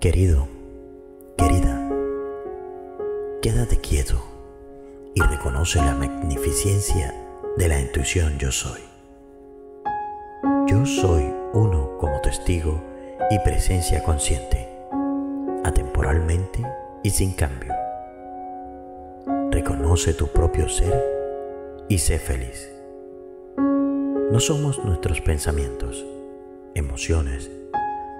Querido, querida, quédate quieto y reconoce la magnificencia de la intuición yo soy. Yo soy uno como testigo y presencia consciente, atemporalmente y sin cambio. Reconoce tu propio ser y sé feliz. No somos nuestros pensamientos, emociones,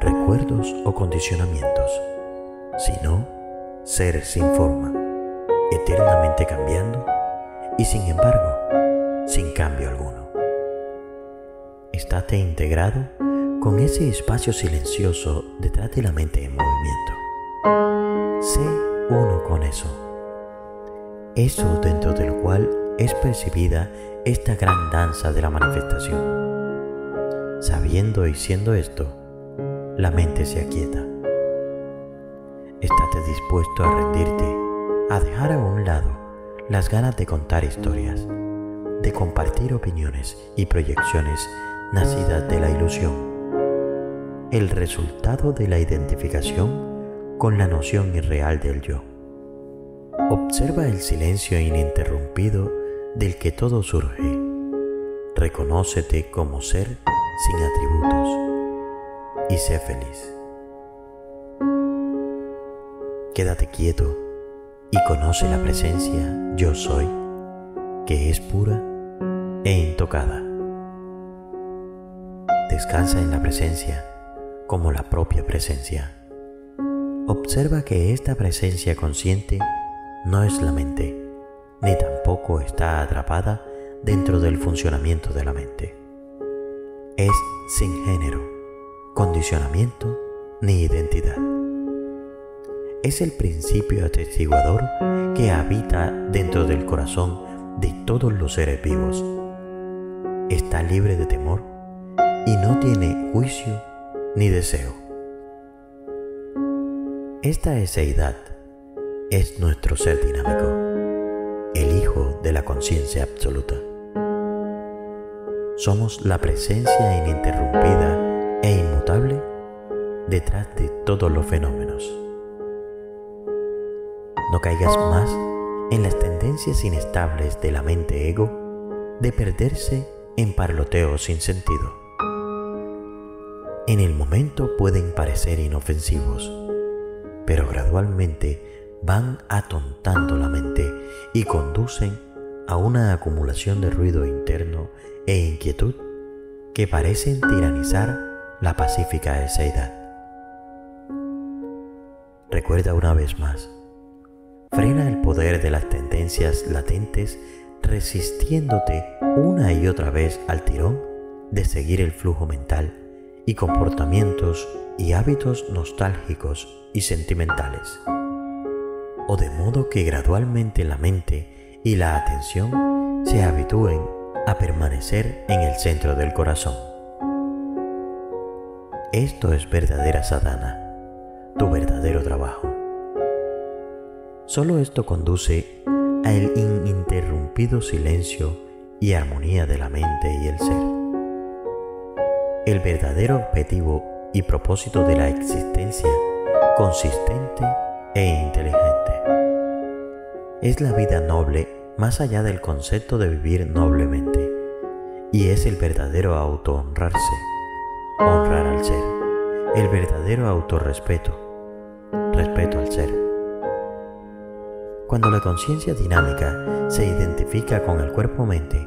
recuerdos o condicionamientos, sino ser sin forma, eternamente cambiando y sin embargo sin cambio alguno. Estate integrado con ese espacio silencioso detrás de la mente en movimiento. Sé uno con eso. Eso dentro del cual es percibida esta gran danza de la manifestación. Sabiendo y siendo esto, la mente se aquieta. Estate dispuesto a rendirte, a dejar a un lado las ganas de contar historias, de compartir opiniones y proyecciones nacidas de la ilusión el resultado de la identificación con la noción irreal del yo. Observa el silencio ininterrumpido del que todo surge. Reconócete como ser sin atributos y sé feliz. Quédate quieto y conoce la presencia yo soy, que es pura e intocada. Descansa en la presencia como la propia presencia. Observa que esta presencia consciente no es la mente, ni tampoco está atrapada dentro del funcionamiento de la mente. Es sin género, condicionamiento ni identidad. Es el principio atestiguador que habita dentro del corazón de todos los seres vivos. Está libre de temor y no tiene juicio ni deseo. Esta eseidad es nuestro ser dinámico, el hijo de la conciencia absoluta. Somos la presencia ininterrumpida detrás de todos los fenómenos. No caigas más en las tendencias inestables de la mente ego de perderse en parloteos sin sentido en el momento pueden parecer inofensivos, pero gradualmente van atontando la mente y conducen a una acumulación de ruido interno e inquietud que parecen tiranizar la pacífica eseidad. Recuerda una vez más, frena el poder de las tendencias latentes resistiéndote una y otra vez al tirón de seguir el flujo mental y comportamientos y hábitos nostálgicos y sentimentales. O de modo que gradualmente la mente y la atención se habitúen a permanecer en el centro del corazón. Esto es verdadera sadhana, tu verdadero trabajo. Solo esto conduce al ininterrumpido silencio y armonía de la mente y el ser el verdadero objetivo y propósito de la existencia consistente e inteligente. Es la vida noble más allá del concepto de vivir noblemente y es el verdadero auto-honrarse, honrar al ser, el verdadero autorrespeto, Cuando la conciencia dinámica se identifica con el cuerpo-mente,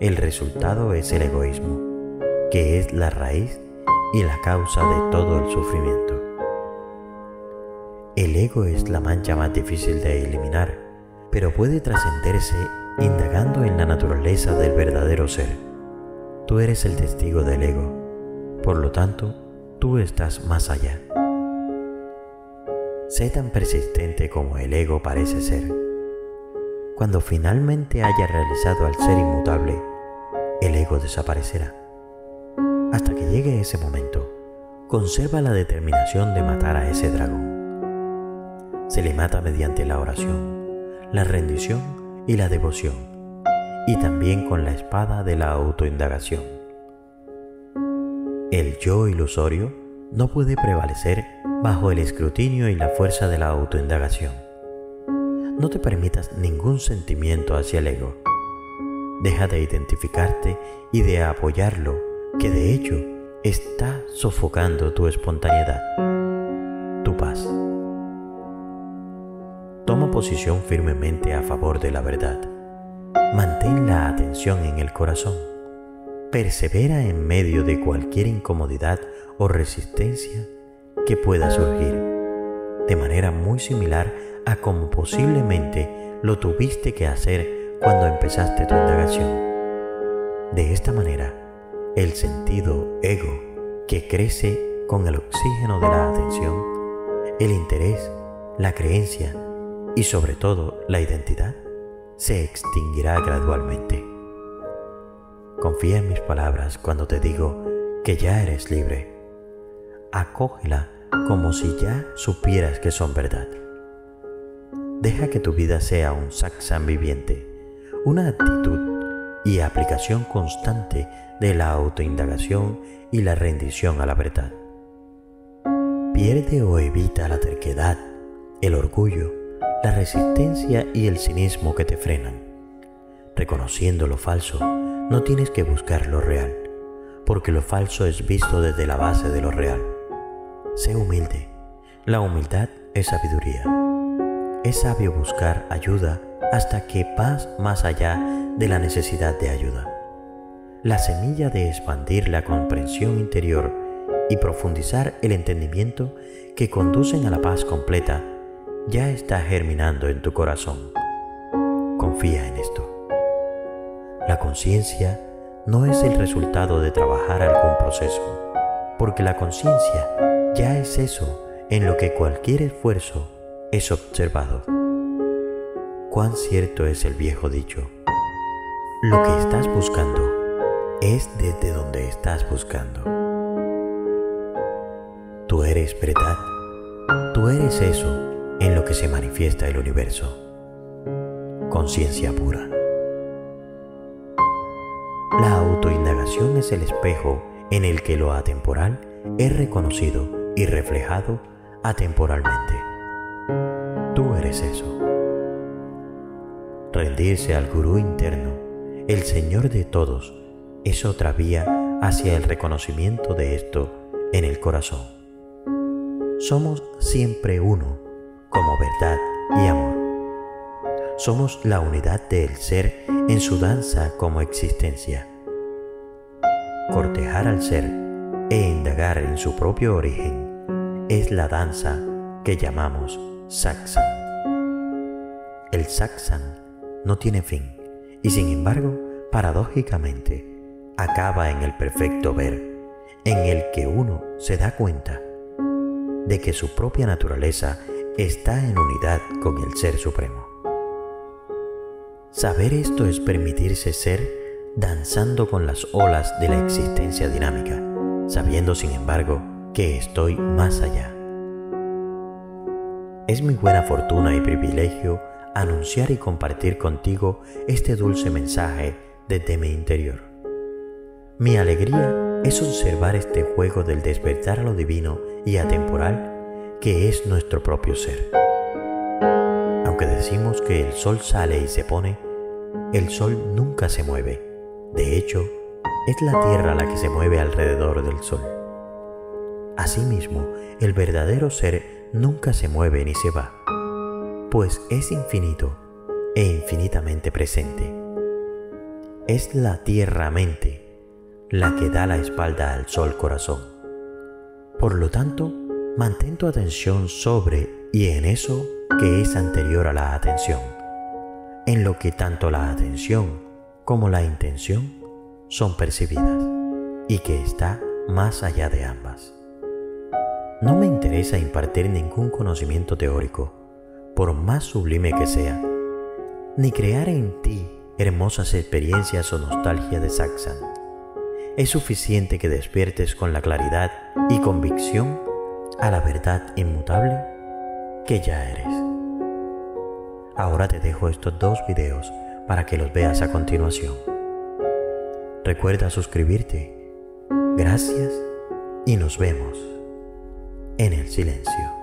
el resultado es el egoísmo que es la raíz y la causa de todo el sufrimiento. El ego es la mancha más difícil de eliminar, pero puede trascenderse indagando en la naturaleza del verdadero ser. Tú eres el testigo del ego, por lo tanto, tú estás más allá. Sé tan persistente como el ego parece ser. Cuando finalmente haya realizado al ser inmutable, el ego desaparecerá. Hasta que llegue ese momento, conserva la determinación de matar a ese dragón. Se le mata mediante la oración, la rendición y la devoción, y también con la espada de la autoindagación. El yo ilusorio no puede prevalecer bajo el escrutinio y la fuerza de la autoindagación. No te permitas ningún sentimiento hacia el ego. Deja de identificarte y de apoyarlo, que de hecho está sofocando tu espontaneidad, tu paz. Toma posición firmemente a favor de la verdad. Mantén la atención en el corazón. Persevera en medio de cualquier incomodidad o resistencia que pueda surgir, de manera muy similar a como posiblemente lo tuviste que hacer cuando empezaste tu indagación. De esta manera, el sentido ego que crece con el oxígeno de la atención, el interés, la creencia y sobre todo la identidad, se extinguirá gradualmente. Confía en mis palabras cuando te digo que ya eres libre. Acógela como si ya supieras que son verdad. Deja que tu vida sea un saxan viviente, una actitud y aplicación constante de la autoindagación y la rendición a la verdad. Pierde o evita la terquedad, el orgullo, la resistencia y el cinismo que te frenan. Reconociendo lo falso, no tienes que buscar lo real, porque lo falso es visto desde la base de lo real. Sé humilde. La humildad es sabiduría. Es sabio buscar ayuda hasta que vas más allá de la necesidad de ayuda. La semilla de expandir la comprensión interior y profundizar el entendimiento que conducen a la paz completa ya está germinando en tu corazón. Confía en esto. La conciencia no es el resultado de trabajar algún proceso, porque la conciencia ya es eso en lo que cualquier esfuerzo es observado. Cuán cierto es el viejo dicho. Lo que estás buscando es desde donde estás buscando. Tú eres verdad. Tú eres eso en lo que se manifiesta el universo. Conciencia pura. La autoindagación es el espejo en el que lo atemporal es reconocido y reflejado atemporalmente. Tú eres eso. Rendirse al gurú interno, el Señor de todos, es otra vía hacia el reconocimiento de esto en el corazón. Somos siempre uno como verdad y amor. Somos la unidad del ser en su danza como existencia. Cortejar al ser e indagar en su propio origen es la danza que llamamos saxan. El saxan no tiene fin y sin embargo, paradójicamente, acaba en el perfecto ver, en el que uno se da cuenta de que su propia naturaleza está en unidad con el Ser Supremo. Saber esto es permitirse ser danzando con las olas de la existencia dinámica, sabiendo sin embargo que estoy más allá. Es mi buena fortuna y privilegio anunciar y compartir contigo este dulce mensaje desde mi interior. Mi alegría es observar este juego del despertar a lo divino y atemporal que es nuestro propio ser. Aunque decimos que el sol sale y se pone, el sol nunca se mueve. De hecho, es la tierra la que se mueve alrededor del sol. Asimismo, el verdadero ser nunca se mueve ni se va, pues es infinito e infinitamente presente. Es la tierra-mente la que da la espalda al sol corazón. Por lo tanto, Mantén tu atención sobre y en eso que es anterior a la atención, en lo que tanto la atención como la intención son percibidas y que está más allá de ambas. No me interesa impartir ningún conocimiento teórico, por más sublime que sea, ni crear en ti hermosas experiencias o nostalgia de Saxan. Es suficiente que despiertes con la claridad y convicción a la verdad inmutable que ya eres. Ahora te dejo estos dos videos para que los veas a continuación. Recuerda suscribirte. Gracias y nos vemos. en el silencio.